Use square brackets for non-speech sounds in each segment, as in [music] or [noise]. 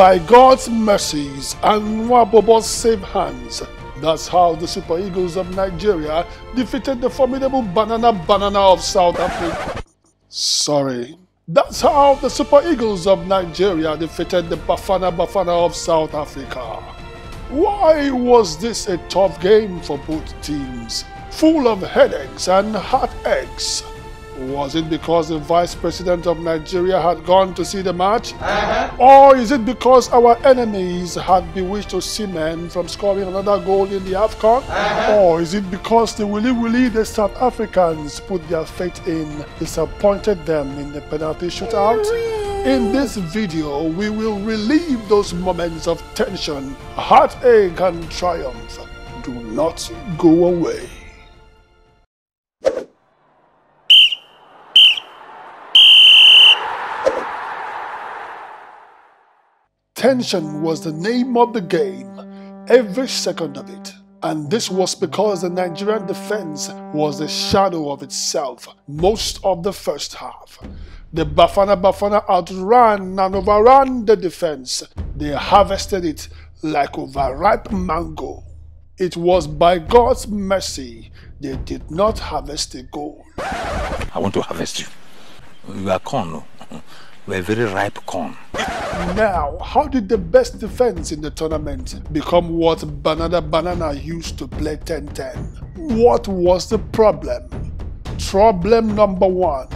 By God's mercies and Nwabobo's safe hands, that's how the Super Eagles of Nigeria defeated the formidable Banana Banana of South Africa. Sorry. That's how the Super Eagles of Nigeria defeated the Bafana Bafana of South Africa. Why was this a tough game for both teams? Full of headaches and heartaches. Was it because the Vice President of Nigeria had gone to see the match? Uh-huh. Or is it because our enemies had bewitched Osimhen from scoring another goal in the AFCON? Uh-huh. Or is it because the Willy Willy the South Africans put their faith in disappointed them in the penalty shootout? In this video, we will relieve those moments of tension, heartache and triumph. Do not go away. Tension was the name of the game, every second of it. And this was because the Nigerian defense was a shadow of itself most of the first half. The Bafana Bafana outran and overran the defense. They harvested it like overripe mango. It was by God's mercy they did not harvest a goal. I want to harvest you. You are corn. Are very ripe corn. Now, how did the best defense in the tournament become what Banana Banana used to play 10-10? What was the problem? Problem number one.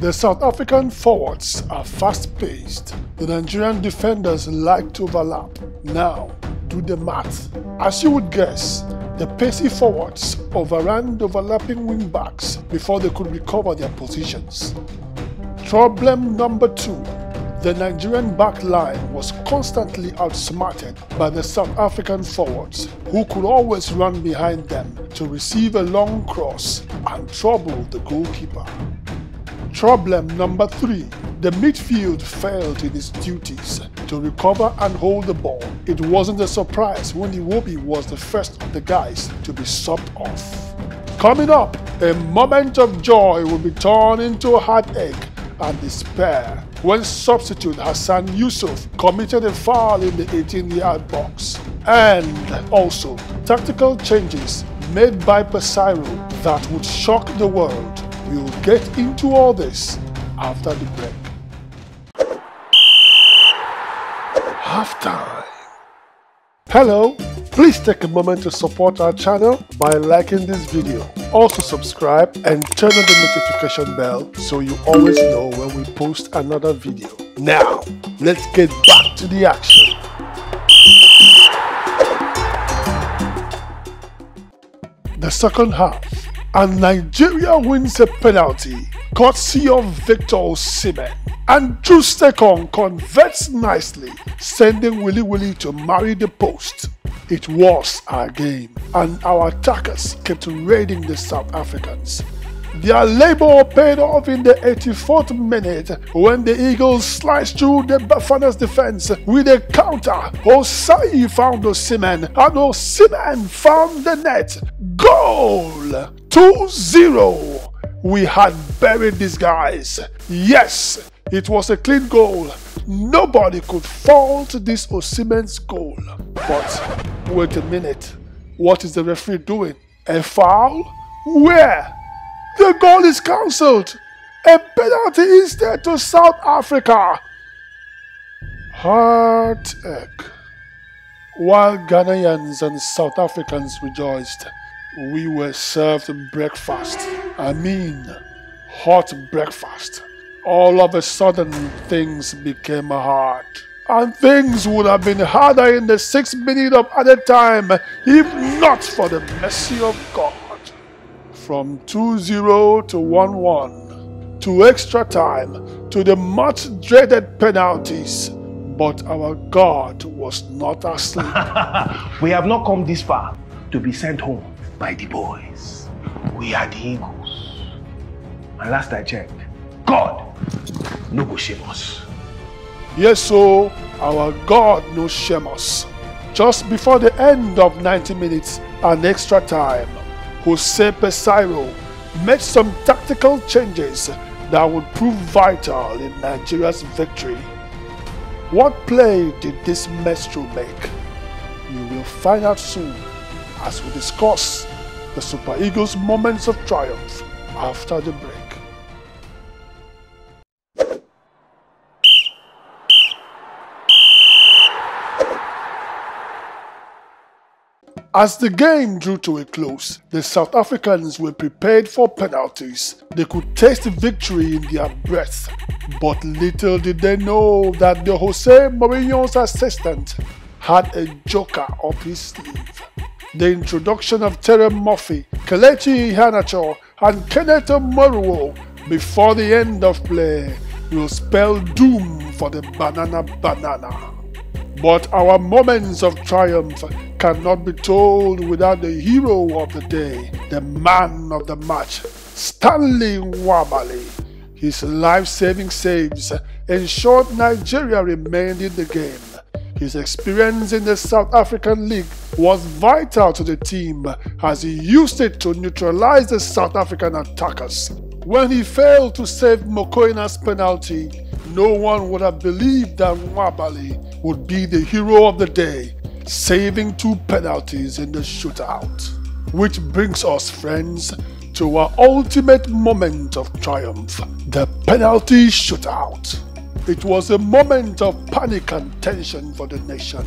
The South African forwards are fast-paced. The Nigerian defenders like to overlap. Now, do the math. As you would guess, the pacey forwards overran the overlapping wing-backs before they could recover their positions. Problem number two. The Nigerian back line was constantly outsmarted by the South African forwards, who could always run behind them to receive a long cross and trouble the goalkeeper. Problem number three. The midfield failed in its duties to recover and hold the ball. It wasn't a surprise when Iwobi was the first of the guys to be subbed off. Coming up, a moment of joy will be turned into a heartache and despair when substitute Hassan Yusuf committed a foul in the 18-yard box. And also, tactical changes made by Peseiro that would shock the world. We'll get into all this after the break. Halftime. Hello, Please take a moment to support our channel by liking this video. Also subscribe and turn on the notification bell so you always know when we post another video. Now, let's get back to the action. The second half, and Nigeria wins a penalty courtesy of Victor Osimhen. And Troost-Ekong converts nicely, sending Willy Willy to marry the post. It was our game, and our attackers kept raiding the South Africans. Their labor paid off in the 84th minute when the Eagles sliced through the Bafana's defense with a counter. Osayi found Osimhen, and Osimhen found the net. Goal! 2-0. We had buried these guys. Yes, it was a clean goal. Nobody could fault this Osimhen's goal. But wait a minute. What is the referee doing? A foul? Where? The goal is cancelled. A penalty instead to South Africa. Heartache. While Ghanaians and South Africans rejoiced, we were served breakfast. I mean, hot breakfast all of a sudden things became hard. And things would have been harder in the sixth minute of added time if not for the mercy of God. From 2-0 to 1-1, to extra time, to the much dreaded penalties. But our God was not asleep. [laughs] we have not come this far to be sent home by the boys. We are the eagles. And last I checked, God no go shame us. Yes, so our God no shame us. Just before the end of 90 minutes and extra time, Jose Peseiro made some tactical changes that would prove vital in Nigeria's victory. What play did this maestro make? You will find out soon as we discuss the Super Eagles' moments of triumph after the break. As the game drew to a close, the South Africans were prepared for penalties. They could taste victory in their breath, but little did they know that the Jose Mourinho's assistant had a joker up his sleeve. The introduction of Terem Moffi, Kelechi Iheanacho, and Kenneth Omeruo before the end of play will spell doom for the Banana Banana. But our moments of triumph cannot be told without the hero of the day, the man of the match, Stanley Nwabali. His life-saving saves ensured Nigeria remained in the game. His experience in the South African League was vital to the team as he used it to neutralize the South African attackers. When he failed to save Mokoena's penalty, no one would have believed that Nwabali would be the hero of the day, saving two penalties in the shootout. Which brings us, friends, to our ultimate moment of triumph, the penalty shootout. It was a moment of panic and tension for the nation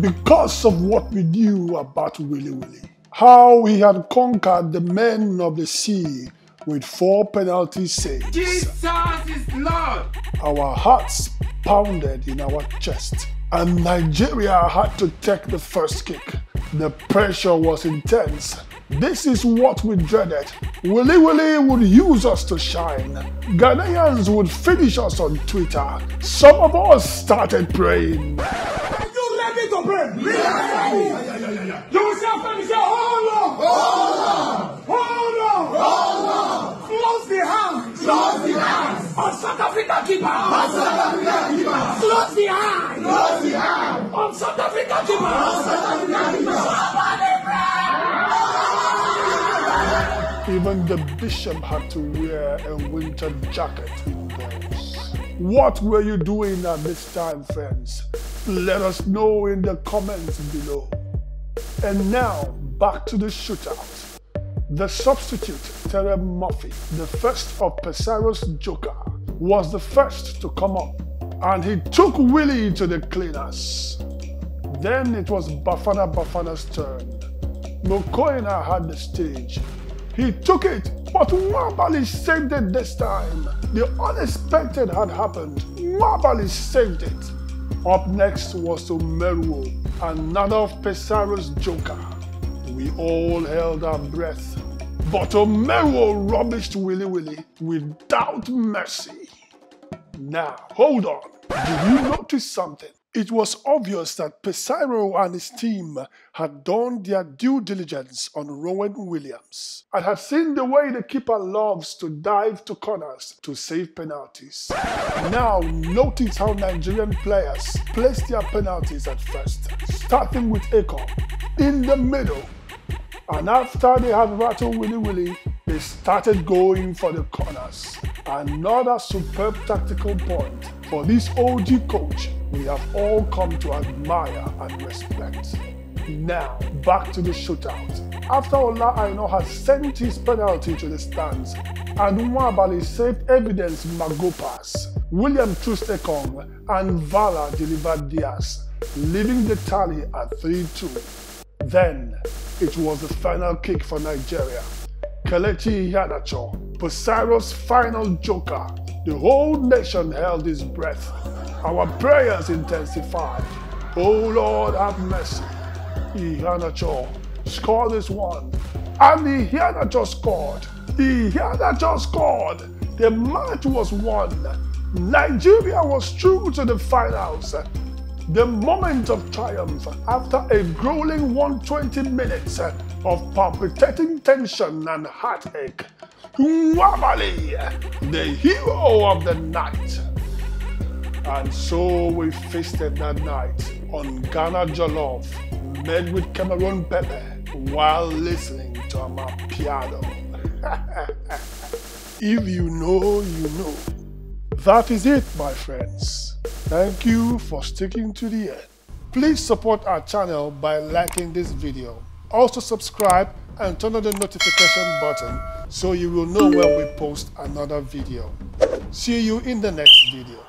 because of what we knew about Willy Willy. How he had conquered the men of the sea with four penalty saves. Jesus is Lord! Our hearts pounded in our chest, and Nigeria had to take the first kick. The pressure was intense. This is what we dreaded. Willy Willy would use us to shine. Ghanaians would finish us on Twitter. Some of us started praying. Are you ready to pray? You will say after me, say, hold on! Hold on! Hold on! Hold on! Close the hand! Close the hand! On South Africa keeper! On South Africa keeper! Close the hand! Close the hand! On South Africa keeper! On South Africa keeper! Even the bishop had to wear a winter jacket indoors. What were you doing at this time, friends? Let us know in the comments below. And now, back to the shootout. The substitute, Terem Moffi, the first of Peseiro's Joker, was the first to come up, and he took Willie to the cleaners. Then it was Bafana Bafana's turn. Mokoena had the stage. He took it, but Nwabali saved it this time. The unexpected had happened. Nwabali saved it. Up next was Omeruo, another of Peseiro's Joker. We all held our breath. But Omeruo rubbished Willy Willy without mercy. Now, hold on. Did you notice something? It was obvious that Peseiro and his team had done their due diligence on Ronwen Williams and had seen the way the keeper loves to dive to corners to save penalties. Now, notice how Nigerian players place their penalties at first, starting with Ekong in the middle. And after they had rattled Willy Willy, they started going for the corners. Another superb tactical point for this OG coach we have all come to admire and respect. Now, back to the shootout. After Ola Aina had sent his penalty to the stands and Nwabali saved Evidence Makgopa's, William Troost-Ekong and Vala delivered Diaz, leaving the tally at 3-2. Then, it was the final kick for Nigeria. Kelechi Iheanacho, Peseiro's final joker. The whole nation held its breath. Our prayers intensified. Oh Lord, have mercy. Iheanacho scored this one. And Iheanacho scored. Iheanacho scored. The match was won. Nigeria was through to the finals. The moment of triumph after a grueling 120 minutes of palpitating tension and heartache. Nwabali, the hero of the night. And so we feasted that night on Ghana Jollof, made with Cameroon pepper, while listening to Amapiano. [laughs] if you know, you know. That is it, my friends. Thank you for sticking to the end. Please support our channel by liking this video. Also subscribe and turn on the notification button so you will know when we post another video. See you in the next video.